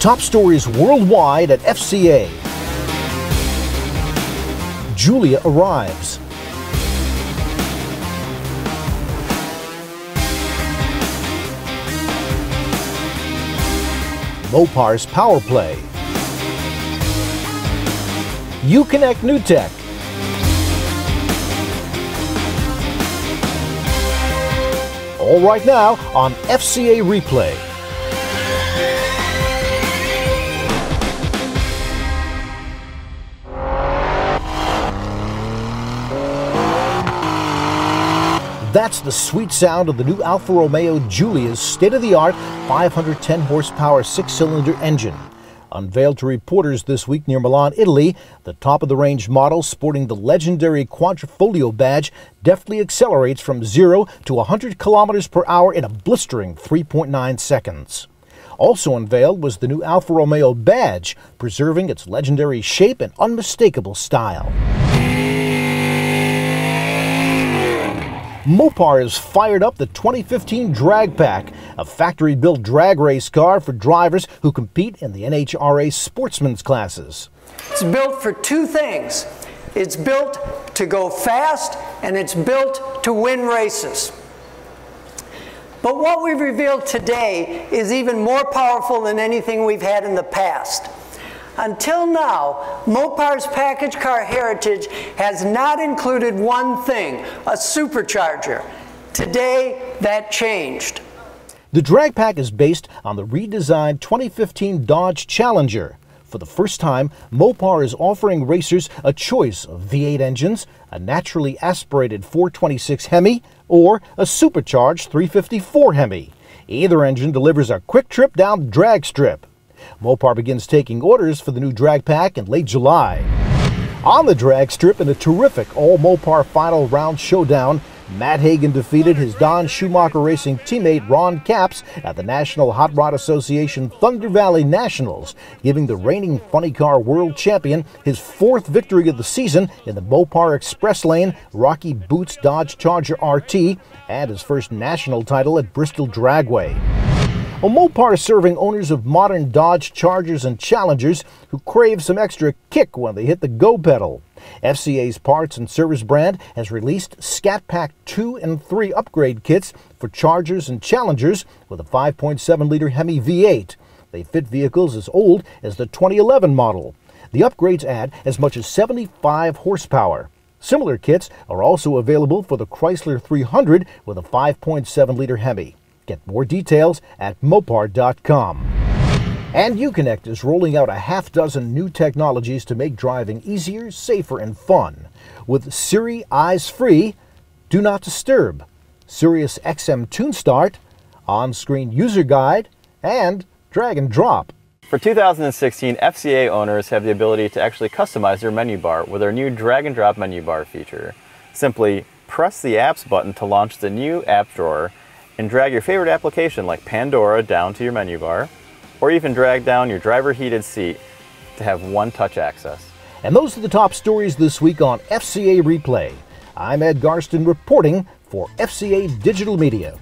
top stories worldwide at FCA. Giulia arrives. Mopar's Power Play. Uconnect New Tech. All right now on FCA Replay. That's the sweet sound of the new Alfa Romeo Giulia's state-of-the-art 510 horsepower six-cylinder engine. Unveiled to reporters this week near Milan, Italy, the top-of-the-range model sporting the legendary Quadrifoglio badge deftly accelerates from 0 to 100 kilometers per hour in a blistering 3.9 seconds. Also unveiled was the new Alfa Romeo badge, preserving its legendary shape and unmistakable style. Mopar has fired up the 2015 Drag Pak, a factory built drag race car for drivers who compete in the NHRA sportsman's classes. It's built for two things it's built to go fast, and it's built to win races. But what we've revealed today is even more powerful than anything we've had in the past. Until now, Mopar's package car heritage has not included one thing, a supercharger. Today, that changed. The Drag Pak is based on the redesigned 2015 Dodge Challenger. For the first time, Mopar is offering racers a choice of V8 engines, a naturally aspirated 426 Hemi, or a supercharged 354 Hemi. Either engine delivers a quick trip down drag strip. Mopar begins taking orders for the new Drag Pak in late July. On the drag strip in a terrific all Mopar final round showdown, Matt Hagan defeated his Don Schumacher Racing teammate Ron Capps at the National Hot Rod Association Thunder Valley Nationals, giving the reigning funny car world champion his fourth victory of the season in the Mopar Express Lane Rocky Boots Dodge Charger RT and his first national title at Bristol Dragway. A Mopar serving owners of modern Dodge Chargers and Challengers who crave some extra kick when they hit the go pedal. FCA's parts and service brand has released Scat Pack 2 and 3 upgrade kits for Chargers and Challengers with a 5.7 liter Hemi V8. They fit vehicles as old as the 2011 model. The upgrades add as much as 75 horsepower. Similar kits are also available for the Chrysler 300 with a 5.7 liter Hemi. Get more details at Mopar.com. And Uconnect is rolling out a half dozen new technologies to make driving easier, safer, and fun. With Siri Eyes Free, Do Not Disturb, Sirius XM Tune Start, On Screen User Guide, and Drag and Drop. For 2016, FCA owners have the ability to actually customize their menu bar with our new drag and drop menu bar feature. Simply press the Apps button to launch the new app drawer and drag your favorite application like Pandora down to your menu bar, or even drag down your driver heated seat to have one touch access. And those are the top stories this week on FCA Replay. I'm Ed Garsten reporting for FCA Digital Media.